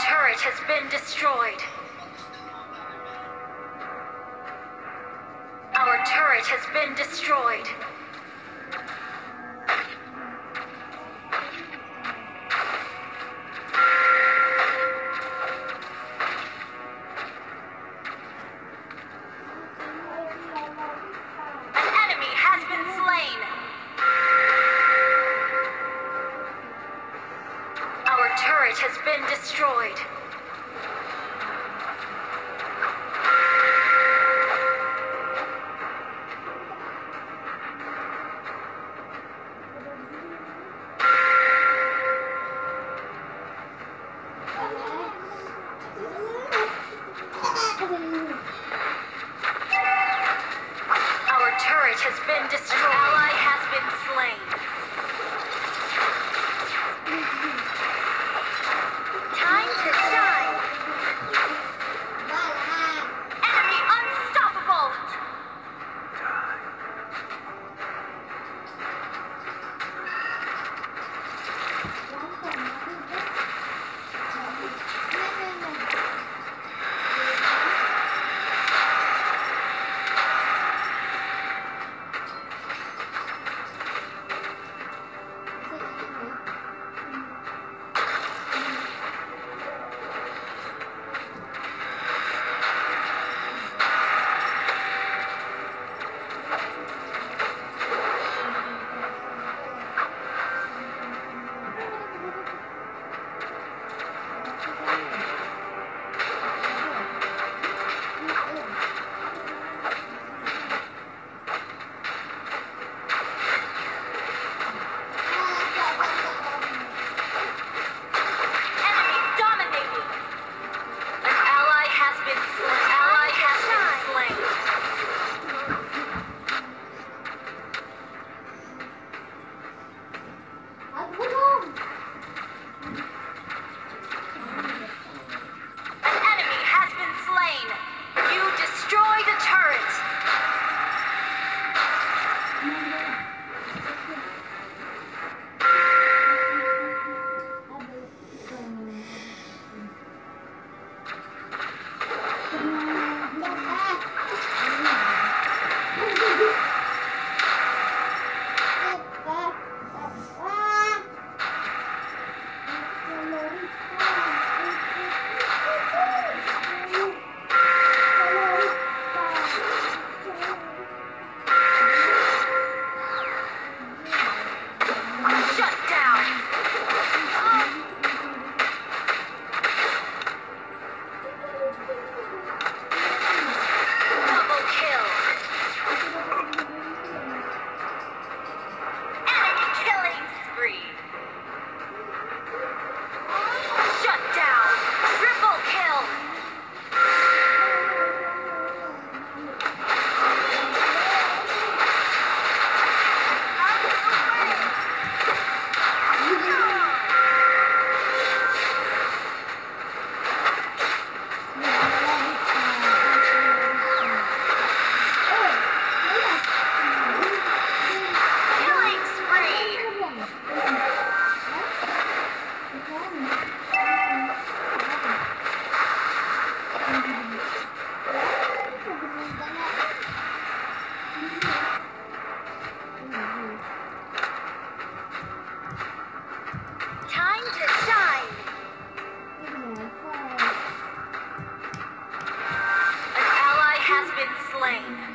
turret has been destroyed. Our turret has been destroyed. been destroyed. Our turret has been destroyed. An ally has been slain.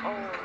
Oh.